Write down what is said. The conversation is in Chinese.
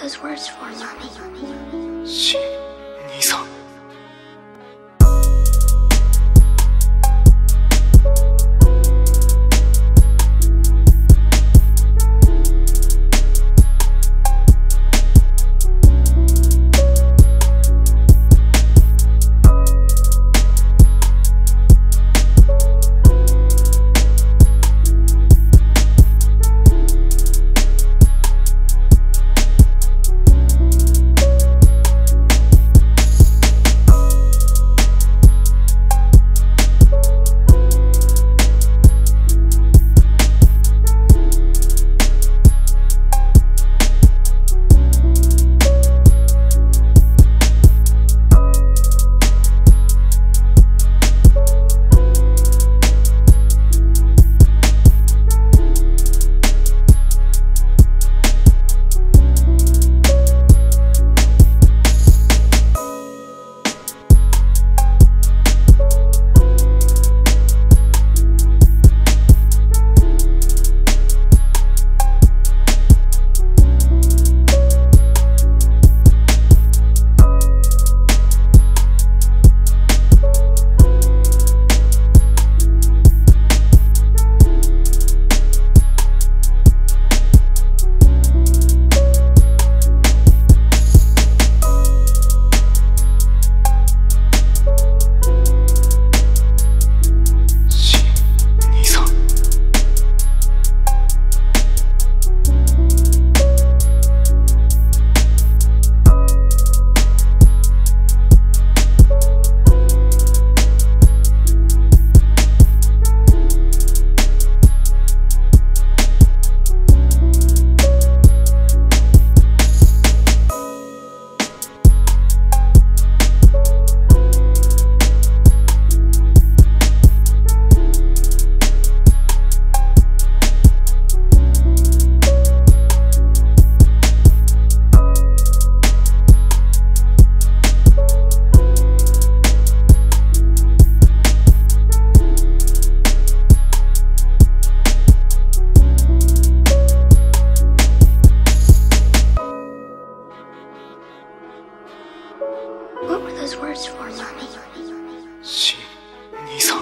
those words for, mommy? 行，你走